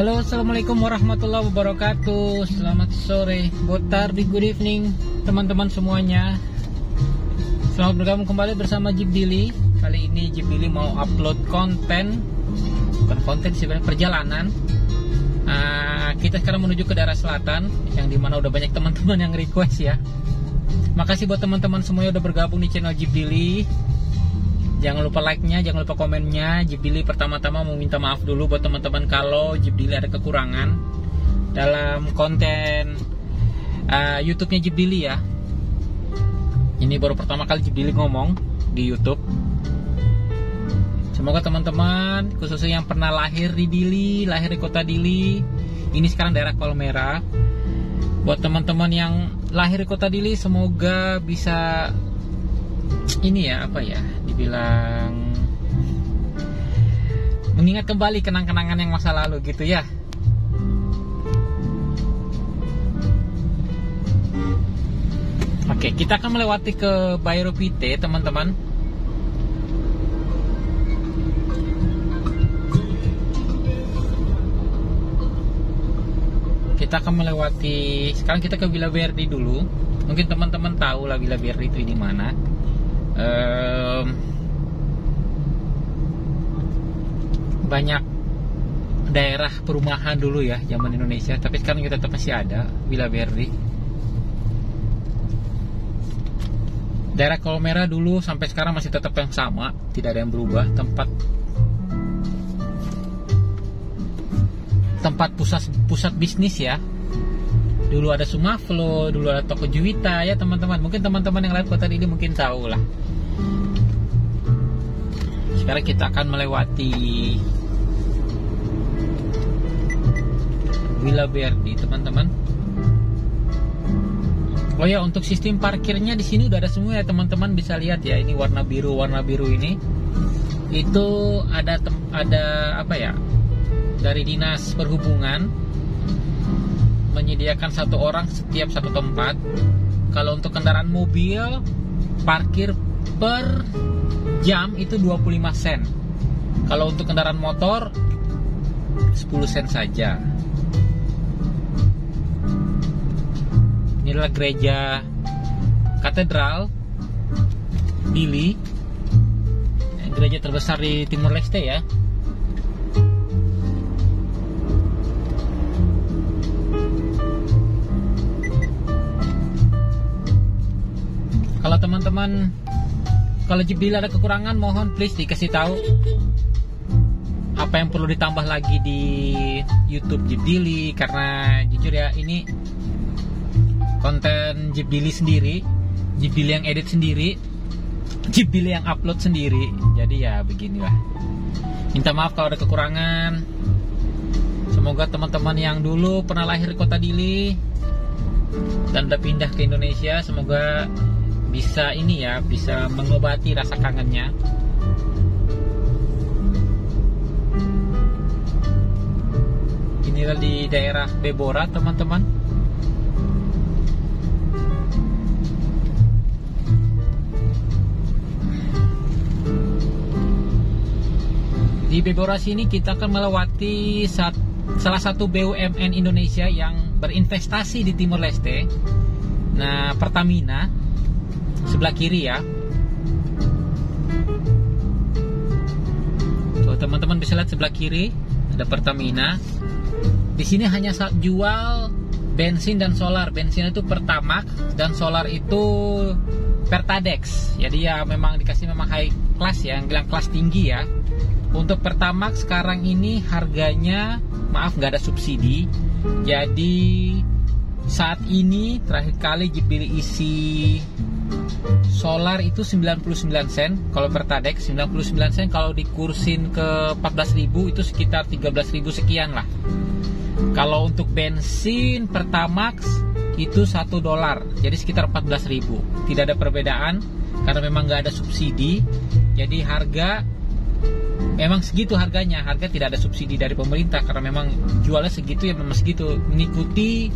Halo, assalamualaikum warahmatullahi wabarakatuh. Selamat sore, botar di good evening, teman-teman semuanya. Selamat bergabung kembali bersama Jeep Dili. Kali ini Jeep Dili mau upload konten, bukan konten sebenarnya perjalanan. Uh, kita sekarang menuju ke daerah selatan, yang di mana udah banyak teman-teman yang request ya. Makasih buat teman-teman semuanya udah bergabung di channel Jeep Dili Jangan lupa like-nya, jangan lupa komennya. Jibili pertama-tama mau minta maaf dulu buat teman-teman kalau Jibili ada kekurangan dalam konten uh, YouTube-nya Jibili ya. Ini baru pertama kali Jibili ngomong di YouTube. Semoga teman-teman khususnya yang pernah lahir di Dili, lahir di kota Dili, ini sekarang daerah Kolmera. Buat teman-teman yang lahir di kota Dili, semoga bisa ini ya apa ya dibilang mengingat kembali kenang-kenangan yang masa lalu gitu ya Oke, kita akan melewati ke Pite, teman-teman. Kita akan melewati sekarang kita ke Villa Verdi dulu. Mungkin teman-teman tahu lah Villa Verdi itu di mana banyak daerah perumahan dulu ya zaman Indonesia tapi sekarang kita tetap masih ada Villa Verdi daerah Kolmera dulu sampai sekarang masih tetap yang sama tidak ada yang berubah tempat tempat pusat pusat bisnis ya dulu ada Sumaflo, dulu ada toko Juwita ya teman-teman. Mungkin teman-teman yang lihat kota ini mungkin tahu lah. Sekarang kita akan melewati Villa Verdi, teman-teman. Oh ya, untuk sistem parkirnya di sini udah ada semua ya, teman-teman bisa lihat ya. Ini warna biru, warna biru ini itu ada ada apa ya? Dari Dinas Perhubungan menyediakan satu orang setiap satu tempat. Kalau untuk kendaraan mobil, parkir per jam itu 25 sen. Kalau untuk kendaraan motor 10 sen saja. Inilah gereja katedral Dili. Gereja terbesar di Timur Leste ya. Kalau teman-teman kalau Jibril ada kekurangan mohon please dikasih tahu apa yang perlu ditambah lagi di YouTube Jibrili karena jujur ya ini konten Jibrili sendiri Jibrili yang edit sendiri Jibrili yang upload sendiri. Jadi ya beginilah. Minta maaf kalau ada kekurangan. Semoga teman-teman yang dulu pernah lahir di kota Dili dan udah pindah ke Indonesia semoga bisa ini ya bisa mengobati rasa kangennya. Inilah di daerah Bebora teman-teman. Di Bebora sini kita akan melewati saat, salah satu BUMN Indonesia yang berinvestasi di Timur Leste. Nah Pertamina sebelah kiri ya. Teman-teman bisa lihat sebelah kiri ada Pertamina. Di sini hanya jual bensin dan solar. Bensin itu Pertamax dan solar itu Pertadex. Jadi ya memang dikasih memang high class ya yang bilang kelas tinggi ya. Untuk Pertamax sekarang ini harganya maaf nggak ada subsidi. Jadi saat ini terakhir kali Jeep isi solar itu 99 sen. Kalau Pertadex 99 sen. Kalau dikursin ke 14.000 itu sekitar 13.000 sekian lah. Kalau untuk bensin Pertamax itu 1 dolar. Jadi sekitar 14.000 tidak ada perbedaan karena memang nggak ada subsidi. Jadi harga memang segitu harganya. Harga tidak ada subsidi dari pemerintah karena memang jualnya segitu ya memang segitu. Mengikuti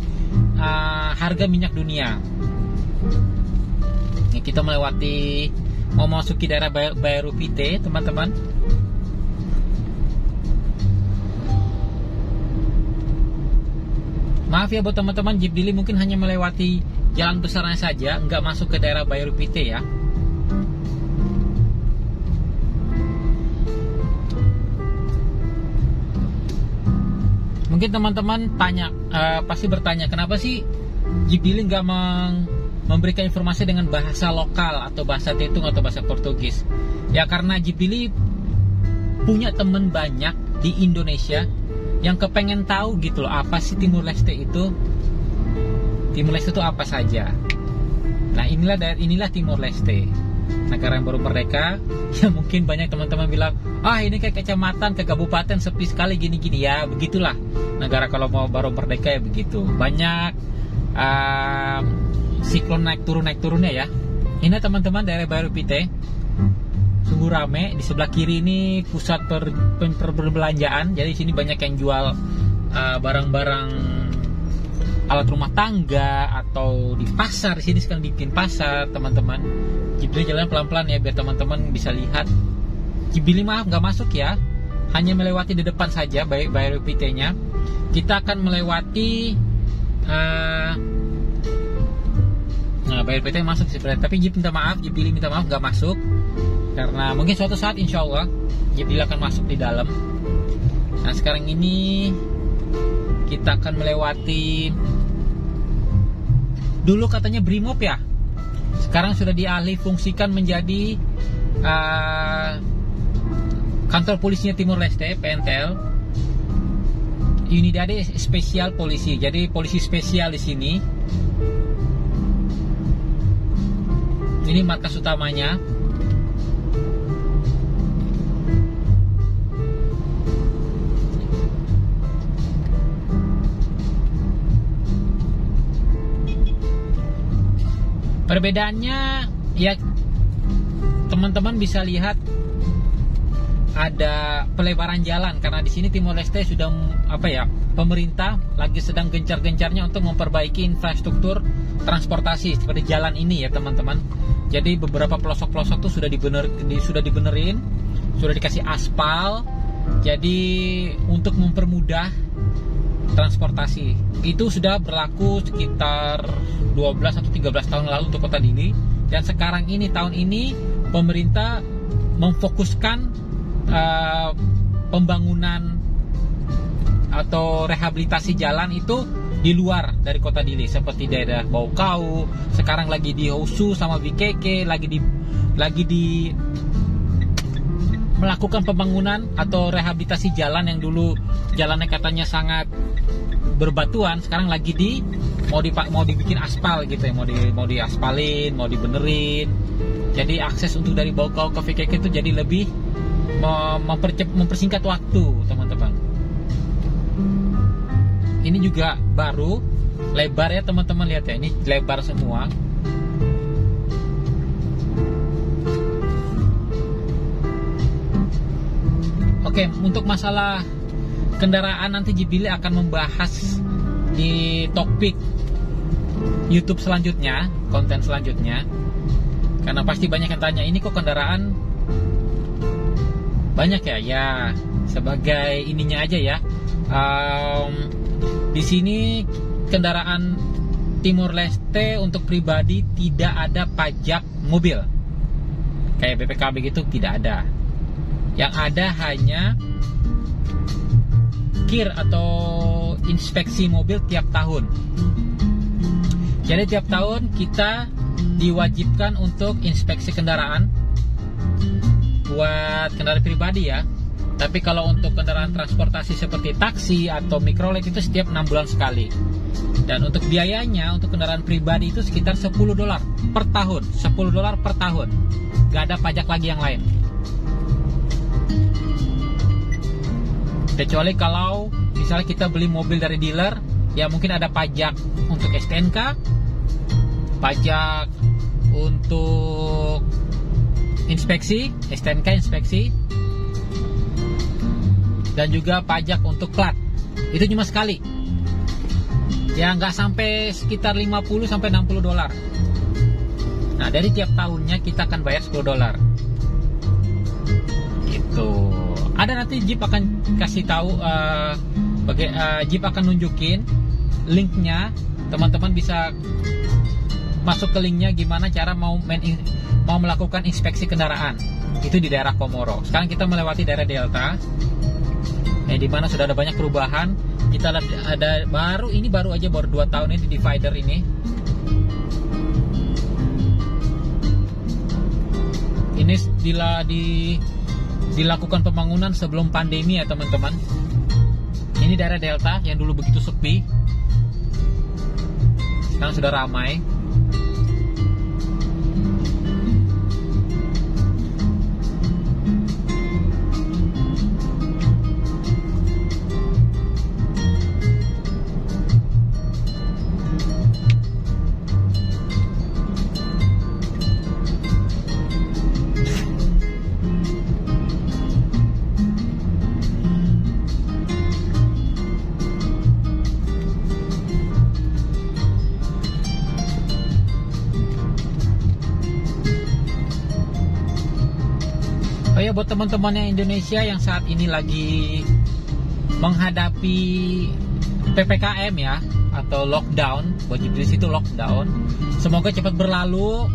uh, harga minyak dunia. Ini kita melewati mau masuki daerah Bayaru Pite, teman-teman. maaf ya buat teman-teman Jeep Dili mungkin hanya melewati jalan besarnya saja nggak masuk ke daerah Bayu Pite ya mungkin teman-teman tanya uh, pasti bertanya kenapa sih Dili nggak meng memberikan informasi dengan bahasa lokal atau bahasa Tetung atau bahasa Portugis? Ya karena Jeep Dili punya temen banyak di Indonesia yang kepengen tahu gitu loh apa sih Timur Leste itu? Timur Leste itu apa saja? Nah inilah inilah Timur Leste negara yang baru merdeka ya mungkin banyak teman-teman bilang ah ini kayak kecamatan ke kabupaten sepi sekali gini-gini. Ya begitulah. Negara kalau mau baru merdeka ya begitu. Banyak uh, siklon naik turun naik turunnya ya. Ini teman-teman daerah Baru Pite. Sungguh rame. Di sebelah kiri ini pusat per, per, perbelanjaan. Jadi sini banyak yang jual uh, barang-barang uh, alat rumah tangga atau di pasar. Sini sekarang bikin pasar teman-teman Jibili jalan pelan-pelan ya biar teman-teman bisa lihat. Jibili maaf nggak masuk ya hanya melewati di depan saja baik bayar nya kita akan melewati uh, nah bayar PT masuk sih tapi Jeep minta maaf Jeep minta maaf nggak masuk. Karena mungkin suatu saat insya Allah Jibril akan masuk di dalam. Nah sekarang ini kita akan melewati dulu katanya Brimob ya sekarang sudah dialih fungsikan menjadi uh, kantor polisinya Timur Leste PNTL Unidade Spesial Polisi. Jadi polisi spesial di sini. Ini markas utamanya Perbedaannya ya teman-teman bisa lihat ada pelebaran jalan karena di sini Timor Leste sudah apa ya pemerintah lagi sedang gencar-gencarnya untuk memperbaiki infrastruktur transportasi seperti jalan ini ya teman-teman. Jadi beberapa pelosok-pelosok tuh sudah dibener di, sudah dibenerin, sudah dikasih aspal. Jadi untuk mempermudah transportasi. Itu sudah berlaku sekitar 12 atau 13 tahun lalu untuk kota Dili dan sekarang ini tahun ini pemerintah memfokuskan uh, pembangunan atau rehabilitasi jalan itu di luar dari kota Dili seperti daerah Baukau sekarang lagi di Hosu sama BKK lagi di lagi di melakukan pembangunan atau rehabilitasi jalan yang dulu jalannya katanya sangat berbatuan sekarang lagi di mau di mau dibikin aspal gitu ya mau di mau diaspalin mau dibenerin. Jadi akses untuk dari Bogor ke VKK itu jadi lebih mempercep, mempersingkat waktu teman-teman. Ini juga baru lebar ya teman-teman lihat ya ini lebar semua. Oke, untuk masalah kendaraan nanti Jibili akan membahas di topik YouTube selanjutnya, konten selanjutnya. Karena pasti banyak yang tanya, ini kok kendaraan banyak ya? Ya, sebagai ininya aja ya. Um, di sini kendaraan Timur Leste untuk pribadi tidak ada pajak mobil. Kayak BPKB gitu tidak ada yang ada hanya kir atau inspeksi mobil tiap tahun. Jadi tiap tahun kita diwajibkan untuk inspeksi kendaraan buat kendaraan pribadi ya. Tapi kalau untuk kendaraan transportasi seperti taksi atau mikrolet itu setiap 6 bulan sekali. Dan untuk biayanya untuk kendaraan pribadi itu sekitar 10 dolar per tahun, 10 dolar per tahun. Gak ada pajak lagi yang lain. Kecuali kalau misalnya kita beli mobil dari dealer ya mungkin ada pajak untuk STNK pajak untuk inspeksi STNK inspeksi dan juga pajak untuk plat. Itu cuma sekali. Ya nggak sampai sekitar 50 sampai 60 dolar. Nah dari tiap tahunnya kita akan bayar 10 dolar ada nanti Jeep akan kasih tahu uh, uh, Jeep akan nunjukin linknya. Teman-teman bisa masuk ke linknya gimana cara mau main, mau melakukan inspeksi kendaraan. Itu di daerah Komoro. Sekarang kita melewati daerah Delta. Eh, di mana sudah ada banyak perubahan. Kita ada, ada baru ini baru aja baru 2 tahun ini divider ini. Ini dila, di, dilakukan pembangunan sebelum pandemi ya teman-teman. Ini daerah Delta yang dulu begitu sepi. Sekarang sudah ramai buat teman-teman yang Indonesia yang saat ini lagi menghadapi PPKM ya atau lockdown, wajib di situ lockdown. Semoga cepat berlalu,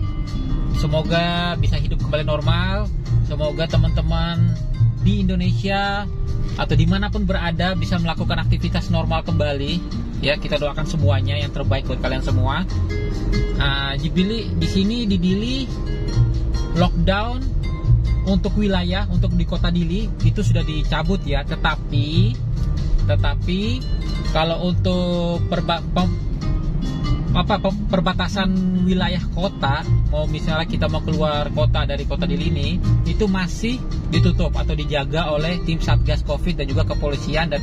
semoga bisa hidup kembali normal, semoga teman-teman di Indonesia atau di mana pun berada bisa melakukan aktivitas normal kembali. Ya kita doakan semuanya yang terbaik buat kalian semua. Uh, di di sini di Dili lockdown untuk wilayah untuk di kota Dili itu sudah dicabut ya. Tetapi tetapi kalau untuk perba, pem, apa perbatasan wilayah kota mau misalnya kita mau keluar kota dari kota Dili ini itu masih ditutup atau dijaga oleh tim satgas covid dan juga kepolisian dan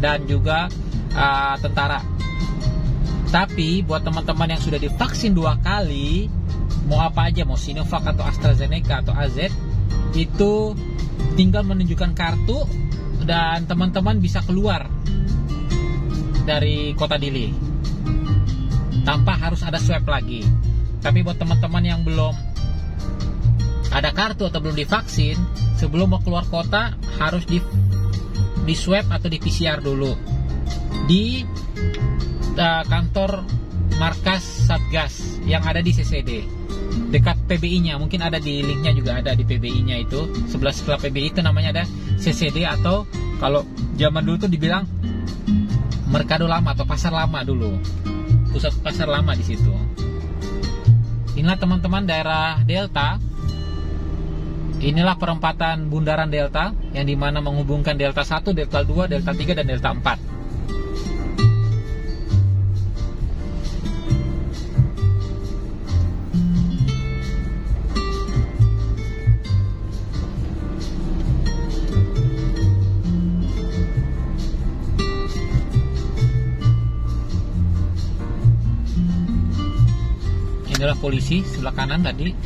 dan juga uh, tentara. Tapi buat teman-teman yang sudah divaksin dua kali mau apa aja mau Sinovac atau AstraZeneca atau AZ itu tinggal menunjukkan kartu dan teman-teman bisa keluar dari kota Dili. Tanpa harus ada swab lagi. Tapi buat teman-teman yang belum ada kartu atau belum divaksin, sebelum mau keluar kota harus di di swab atau di PCR dulu. Di uh, kantor markas Satgas yang ada di CCD dekat PBI-nya mungkin ada di linknya juga ada di PBI-nya itu. Sebelah sebelah PBI itu namanya ada CCD atau kalau zaman dulu tuh dibilang Merkado Lama atau Pasar Lama dulu. Pusat pasar lama di situ. Inilah teman-teman daerah Delta. Inilah perempatan bundaran Delta yang di mana menghubungkan Delta 1, Delta 2, Delta 3 dan Delta 4 adalah polisi sebelah kanan tadi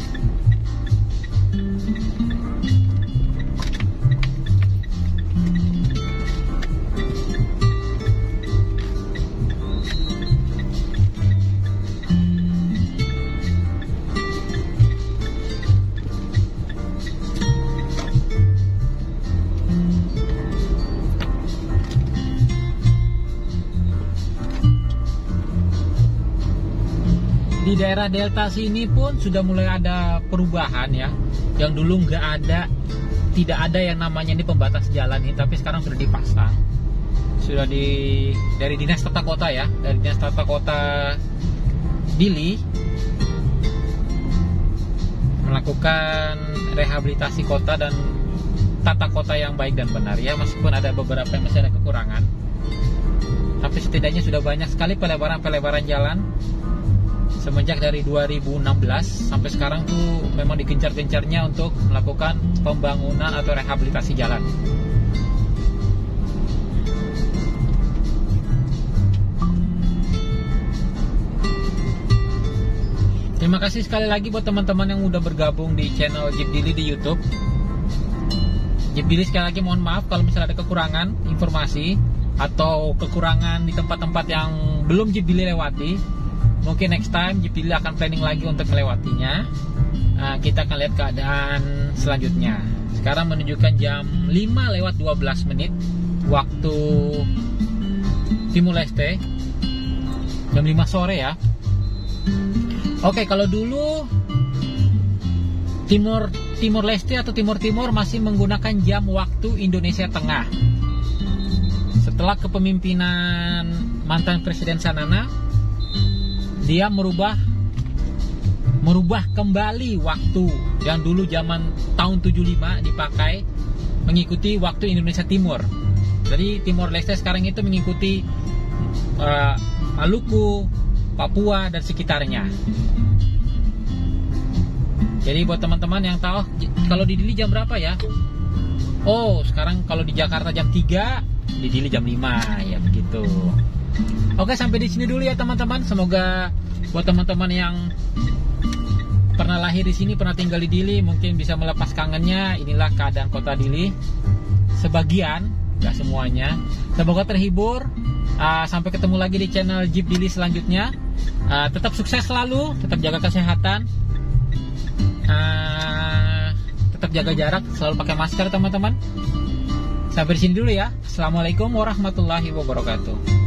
daerah Delta sini pun sudah mulai ada perubahan ya. Yang dulu nggak ada tidak ada yang namanya ini pembatas jalan ini tapi sekarang sudah dipasang. Sudah di dari dinas tata kota ya dari dinas tata kota Dili melakukan rehabilitasi kota dan tata kota yang baik dan benar ya meskipun ada beberapa yang masih ada kekurangan. Tapi setidaknya sudah banyak sekali pelebaran-pelebaran jalan semenjak dari 2016 sampai sekarang tuh memang dikencar-kencarnya untuk melakukan pembangunan atau rehabilitasi jalan. Terima kasih sekali lagi buat teman-teman yang udah bergabung di channel Jeep Dili di YouTube. Jeep Dili sekali lagi mohon maaf kalau misalnya ada kekurangan informasi atau kekurangan di tempat-tempat yang belum Jeep Dili lewati mungkin next time Jipili akan planning lagi untuk melewatinya. Uh, kita akan lihat keadaan selanjutnya. Sekarang menunjukkan jam 5 lewat 12 menit waktu Timur Leste. Jam 5 sore ya. Oke kalau dulu Timur Timur Leste atau Timur Timur masih menggunakan jam waktu Indonesia Tengah. Setelah kepemimpinan mantan Presiden Sanana dia merubah merubah kembali waktu yang dulu zaman tahun 75 dipakai mengikuti waktu Indonesia Timur. Jadi Timor Leste sekarang itu mengikuti uh, Maluku, Papua dan sekitarnya. Jadi buat teman-teman yang tahu kalau di Dili jam berapa ya? Oh, sekarang kalau di Jakarta jam 3, di Dili jam 5 ya begitu. Oke, sampai di sini dulu ya teman-teman. Semoga buat teman-teman yang pernah lahir di sini, pernah tinggal di Dili, mungkin bisa melepas kangennya. Inilah keadaan kota Dili. Sebagian, nggak semuanya. Semoga terhibur. Uh, sampai ketemu lagi di channel Jeep Dili selanjutnya. Uh, tetap sukses selalu, tetap jaga kesehatan. Uh, tetap jaga jarak, selalu pakai masker teman-teman. Sampai di sini dulu ya. Assalamualaikum warahmatullahi wabarakatuh.